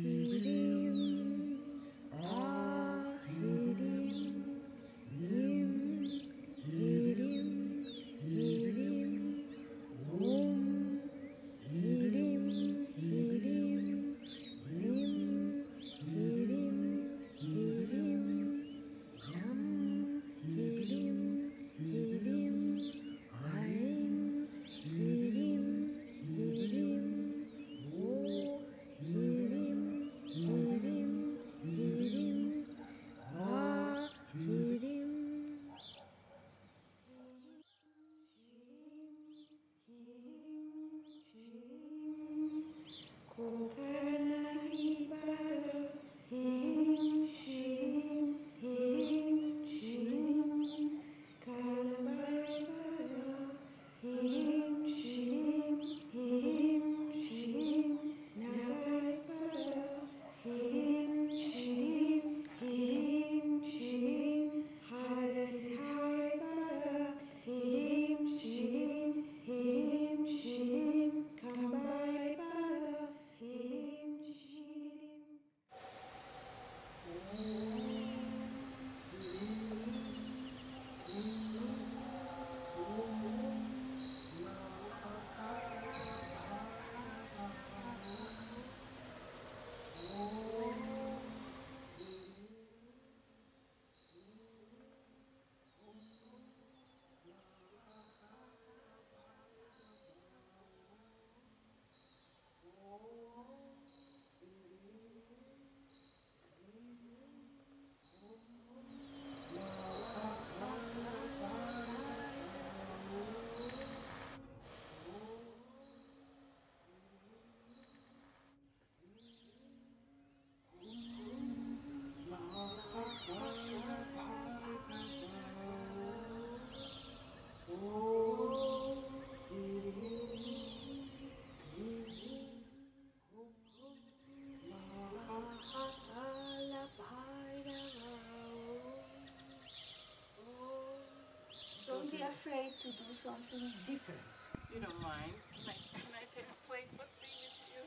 Mm. afraid to do something different. You don't mind. Can I, can I play footsie with you?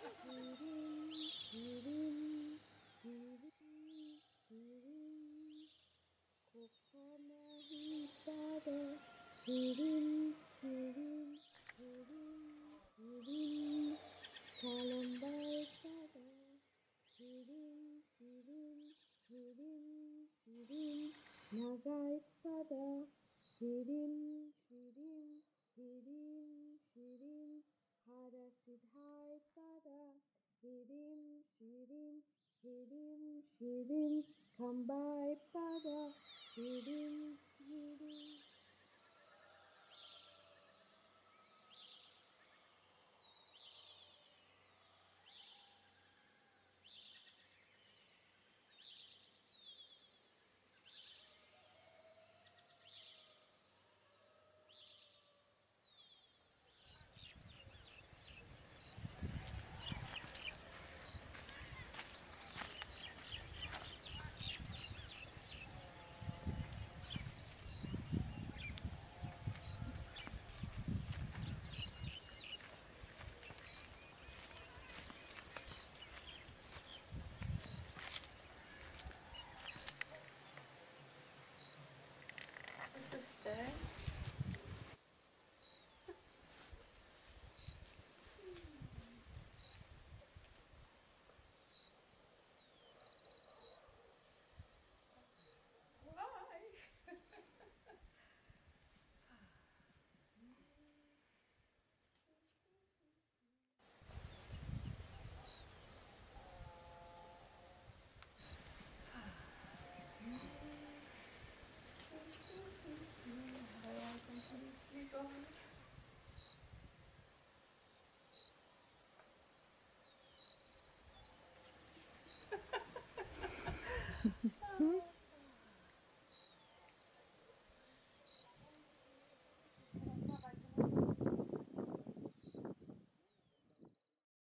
Nagai Pada Shirin Shirim, Shirim, Shirim, Shirim, come by, Father, Shirim. Thursday.